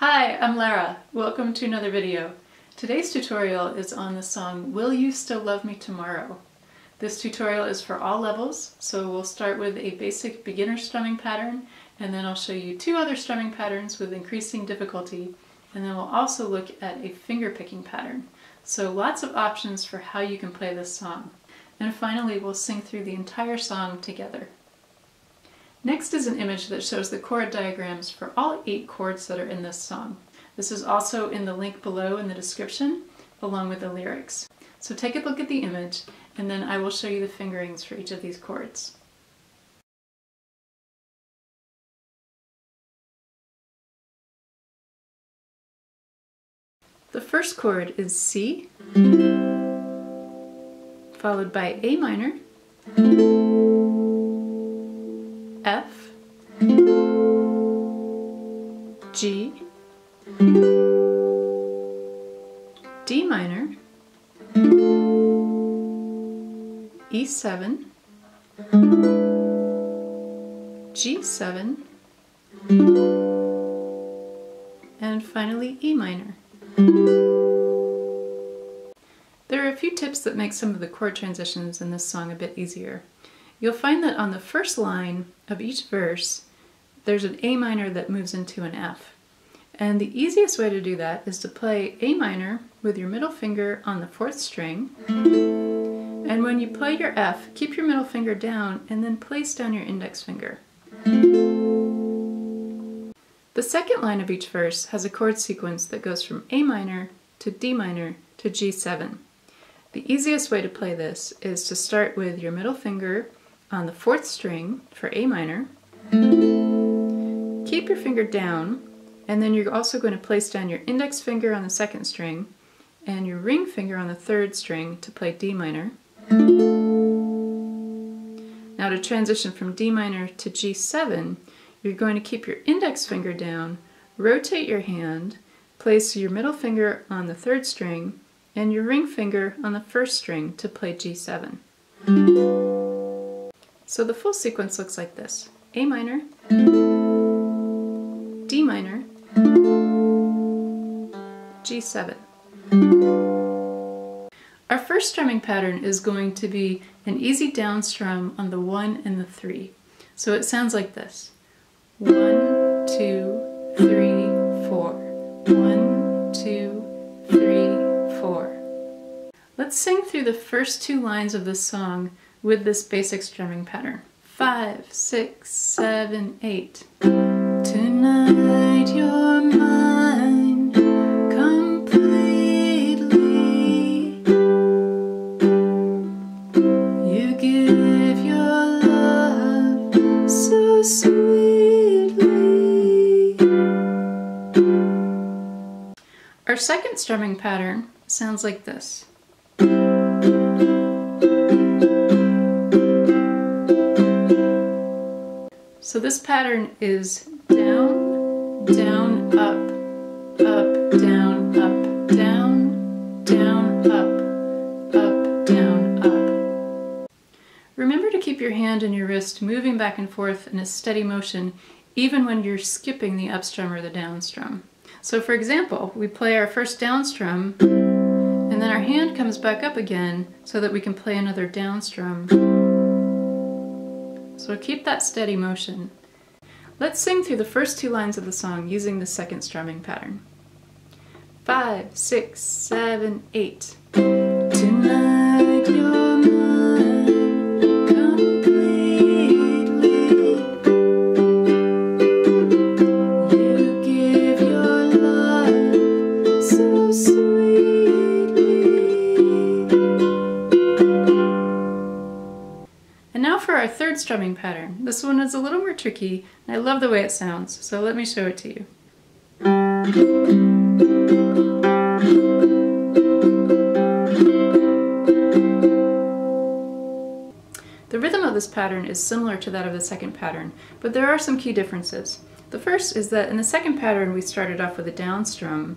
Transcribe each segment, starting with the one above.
Hi, I'm Lara. Welcome to another video. Today's tutorial is on the song Will You Still Love Me Tomorrow? This tutorial is for all levels, so we'll start with a basic beginner strumming pattern, and then I'll show you two other strumming patterns with increasing difficulty, and then we'll also look at a finger picking pattern. So lots of options for how you can play this song. And finally, we'll sing through the entire song together. Next is an image that shows the chord diagrams for all eight chords that are in this song. This is also in the link below in the description, along with the lyrics. So take a look at the image, and then I will show you the fingerings for each of these chords. The first chord is C, followed by A minor, F, G, D minor, E7, G7, and finally E minor. There are a few tips that make some of the chord transitions in this song a bit easier. You'll find that on the first line of each verse, there's an A minor that moves into an F. And the easiest way to do that is to play A minor with your middle finger on the fourth string. And when you play your F, keep your middle finger down and then place down your index finger. The second line of each verse has a chord sequence that goes from A minor to D minor to G7. The easiest way to play this is to start with your middle finger on the fourth string for A minor. Keep your finger down, and then you're also going to place down your index finger on the second string and your ring finger on the third string to play D minor. Now to transition from D minor to G7, you're going to keep your index finger down, rotate your hand, place your middle finger on the third string, and your ring finger on the first string to play G7. So the full sequence looks like this. A minor, D minor, G7. Our first strumming pattern is going to be an easy down strum on the 1 and the 3. So it sounds like this. 1, 2, 3, 4. 1, 2, 3, 4. Let's sing through the first two lines of this song with this basic strumming pattern. Five, six, seven, eight. Tonight you're completely. You give your love so sweetly. Our second strumming pattern sounds like this. So this pattern is down, down, up, up, down, up, down, down, up, up, down, up. Remember to keep your hand and your wrist moving back and forth in a steady motion even when you're skipping the up strum or the down strum. So for example, we play our first down strum and then our hand comes back up again so that we can play another down strum. So keep that steady motion. Let's sing through the first two lines of the song using the second strumming pattern. Five, six, seven, eight. Tonight And now for our third strumming pattern. This one is a little more tricky, and I love the way it sounds, so let me show it to you. The rhythm of this pattern is similar to that of the second pattern, but there are some key differences. The first is that in the second pattern we started off with a down strum,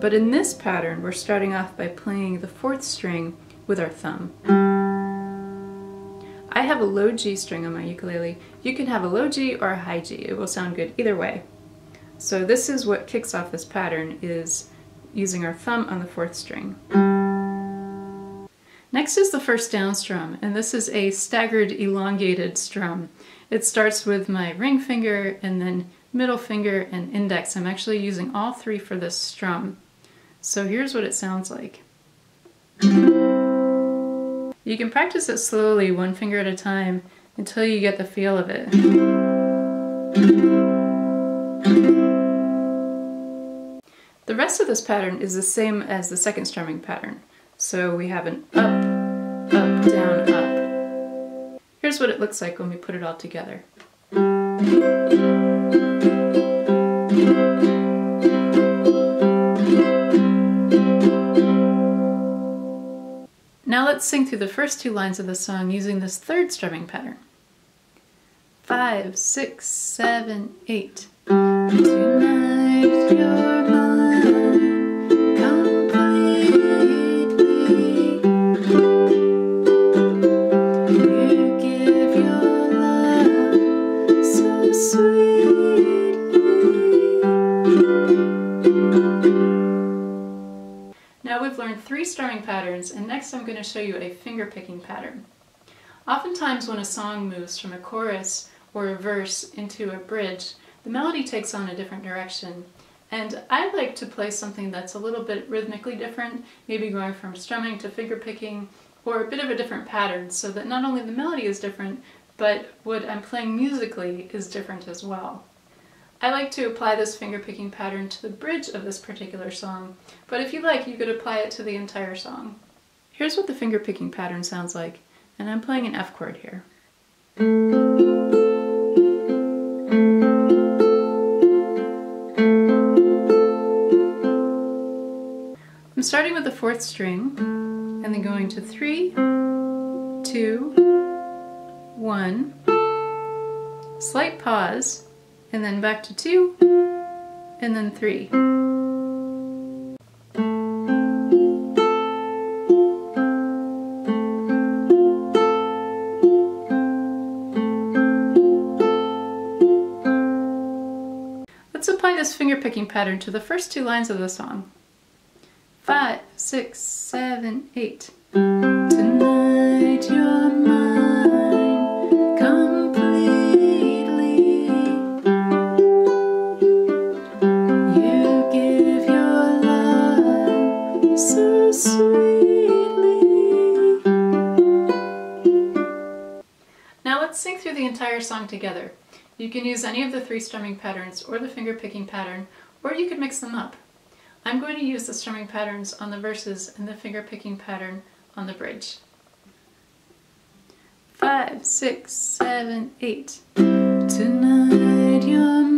but in this pattern we're starting off by playing the fourth string with our thumb. Have a low G string on my ukulele. You can have a low G or a high G. It will sound good either way. So this is what kicks off this pattern, is using our thumb on the fourth string. Next is the first down strum, and this is a staggered elongated strum. It starts with my ring finger and then middle finger and index. I'm actually using all three for this strum. So here's what it sounds like. You can practice it slowly, one finger at a time, until you get the feel of it. The rest of this pattern is the same as the second strumming pattern. So we have an up, up, down, up. Here's what it looks like when we put it all together. Let's sing through the first two lines of the song using this third strumming pattern. Five, six, seven, eight. Tonight next I'm going to show you a finger picking pattern. Oftentimes when a song moves from a chorus or a verse into a bridge, the melody takes on a different direction. And I like to play something that's a little bit rhythmically different, maybe going from strumming to finger picking, or a bit of a different pattern, so that not only the melody is different, but what I'm playing musically is different as well. I like to apply this finger picking pattern to the bridge of this particular song, but if you like, you could apply it to the entire song. Here's what the finger picking pattern sounds like, and I'm playing an F chord here. I'm starting with the fourth string and then going to three, two, one, slight pause, and then back to two, and then three. Apply this finger picking pattern to the first two lines of the song. Five, six, seven, eight. Tonight you're mine completely. You give your love so sweetly. Now let's sing through the entire song together. You can use any of the three strumming patterns or the finger picking pattern, or you could mix them up. I'm going to use the strumming patterns on the verses and the finger picking pattern on the bridge. Five, six, seven, eight. Tonight you're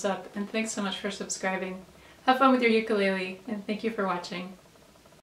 thumbs up and thanks so much for subscribing. Have fun with your ukulele and thank you for watching.